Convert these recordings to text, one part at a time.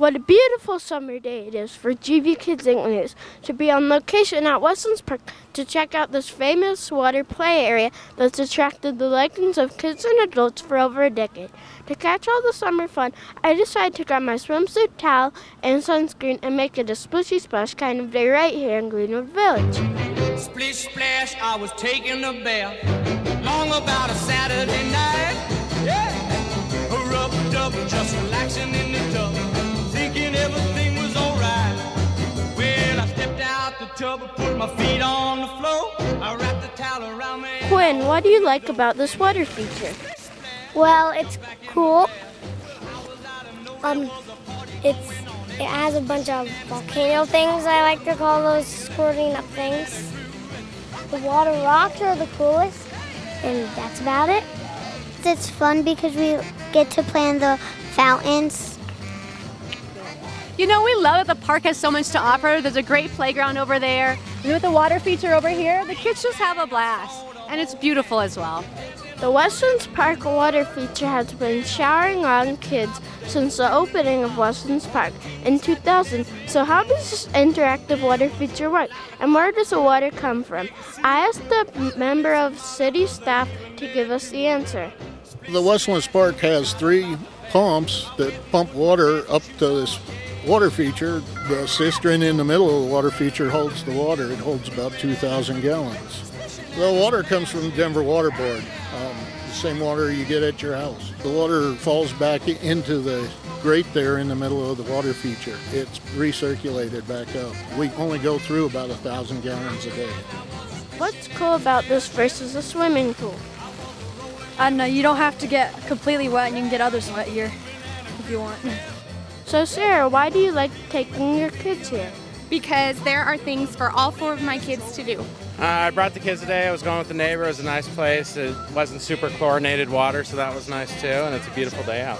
What a beautiful summer day it is for GV Kids. News to be on location at Westlands Park to check out this famous water play area that's attracted the likings of kids and adults for over a decade. To catch all the summer fun, I decided to grab my swimsuit, towel, and sunscreen and make it a splishy splash kind of day right here in Greenwood Village. Splish splash, I was taking a bath long about a Saturday night. Yeah, rub dub, Quinn, what do you like about this water feature? Well, it's cool. Um, it's it has a bunch of volcano things. I like to call those squirting up things. The water rocks are the coolest, and that's about it. It's fun because we get to play in the fountains. You know, we love that the park has so much to offer. There's a great playground over there. And with the water feature over here, the kids just have a blast. And it's beautiful as well. The Westlands Park water feature has been showering on kids since the opening of Westlands Park in 2000. So how does this interactive water feature work and where does the water come from? I asked a member of city staff to give us the answer. The Westlands Park has three pumps that pump water up to this water feature. The cistern in the middle of the water feature holds the water. It holds about 2,000 gallons. The water comes from the Denver Water Board, um, the same water you get at your house. The water falls back into the grate there in the middle of the water feature. It's recirculated back up. We only go through about a thousand gallons a day. What's cool about this versus a swimming pool? I don't know, you don't have to get completely wet and you can get others wet here if you want. So Sarah, why do you like taking your kids here? because there are things for all four of my kids to do. Uh, I brought the kids today. I was going with the neighbor. It was a nice place. It wasn't super chlorinated water, so that was nice too. And it's a beautiful day out.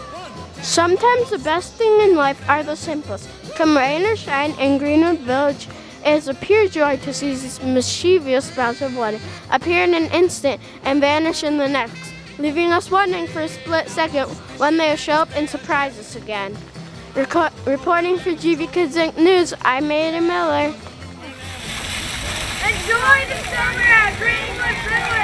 Sometimes the best thing in life are the simplest. Come rain or shine in Greenwood Village, it is a pure joy to see these mischievous spouts of water appear in an instant and vanish in the next, leaving us wondering for a split second when they'll show up and surprise us again. Reco- reporting for GV Kids Ink! News, I'm Maida Miller. Enjoy the summer at Greenwood!